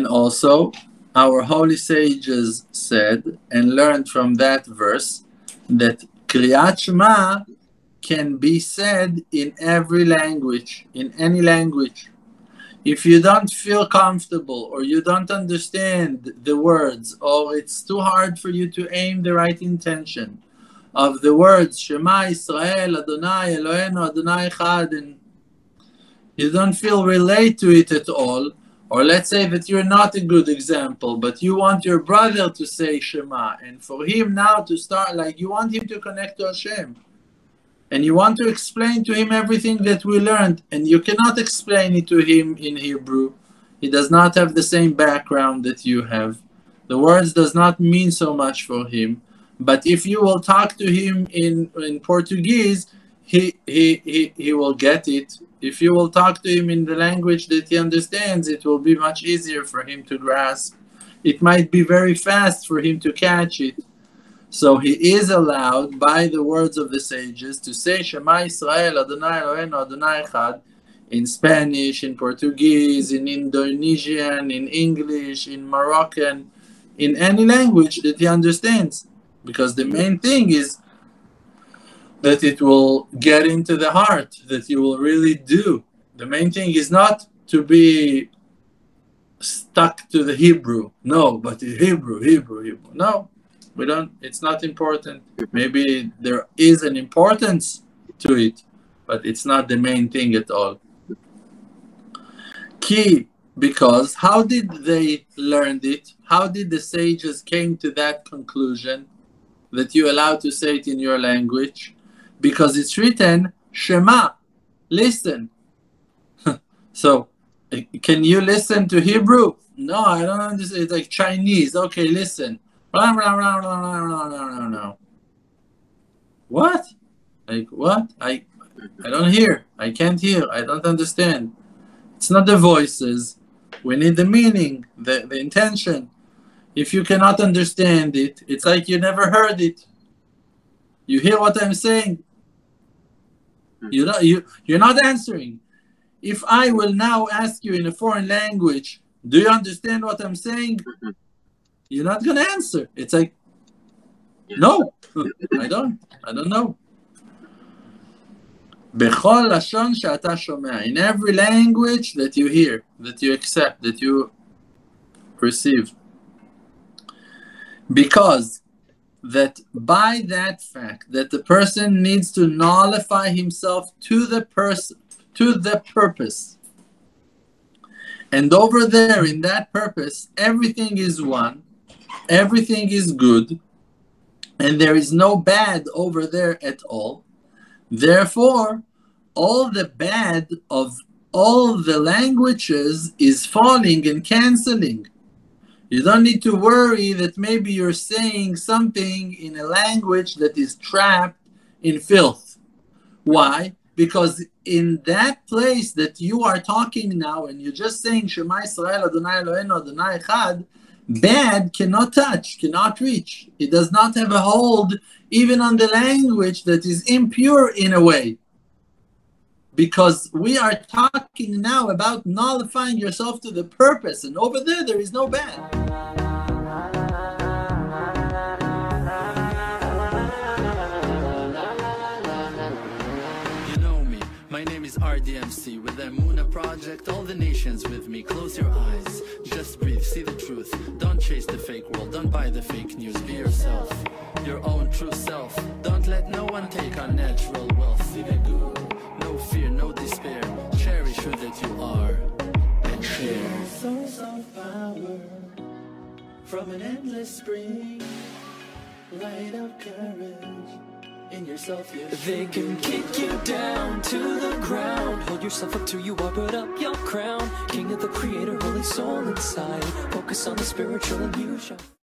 And also, our holy sages said and learned from that verse that Kriyat Shema can be said in every language, in any language. If you don't feel comfortable or you don't understand the words or it's too hard for you to aim the right intention of the words Shema Israel Adonai Eloheinu Adonai Echad and you don't feel relate to it at all, or let's say that you're not a good example, but you want your brother to say Shema, and for him now to start, like you want him to connect to Hashem, and you want to explain to him everything that we learned, and you cannot explain it to him in Hebrew. He does not have the same background that you have. The words does not mean so much for him. But if you will talk to him in, in Portuguese, he, he, he, he will get it if you will talk to him in the language that he understands, it will be much easier for him to grasp. It might be very fast for him to catch it. So he is allowed by the words of the sages to say Shema Israel Adonai Eloheinu Adonai Echad in Spanish, in Portuguese, in Indonesian, in English, in Moroccan, in any language that he understands. Because the main thing is that it will get into the heart, that you will really do. The main thing is not to be stuck to the Hebrew. No, but Hebrew, Hebrew, Hebrew. No, we don't, it's not important. Maybe there is an importance to it, but it's not the main thing at all. Key, because how did they learn it? How did the sages came to that conclusion that you allow to say it in your language? Because it's written Shema, listen. so, can you listen to Hebrew? No, I don't understand. It's like Chinese. Okay, listen. What? Like what? I I don't hear. I can't hear. I don't understand. It's not the voices. We need the meaning, the, the intention. If you cannot understand it, it's like you never heard it. You hear what I'm saying? You not you you're not answering. If I will now ask you in a foreign language, do you understand what I'm saying? Mm-hmm. You're not gonna answer. It's like no, I don't. I don't know. In every language that you hear, that you accept, that you receive. Because that by that fact that the person needs to nullify himself to the person to the purpose. And over there in that purpose everything is one everything is good and there is no bad over there at all. Therefore all the bad of all the languages is falling and canceling you don't need to worry that maybe you're saying something in a language that is trapped in filth. Why? Because in that place that you are talking now and you're just saying Shema Israel Adonai Eloheinu Adonai Echad, bad cannot touch, cannot reach. It does not have a hold even on the language that is impure in a way because we are talking now about nullifying yourself to the purpose, and over there, there is no bad. RDMC with Muna project. All the nations with me. Close your eyes, just breathe, see the truth. Don't chase the fake world, don't buy the fake news. Be yourself, your own true self. Don't let no one take our natural wealth. See the good. That you are and share. Source of power from an endless spring. Light of courage in yourself. You they can kick you down to the ground. Hold yourself up till you are, put up your crown. King of the creator, holy soul inside. Focus on the spiritual and you shall.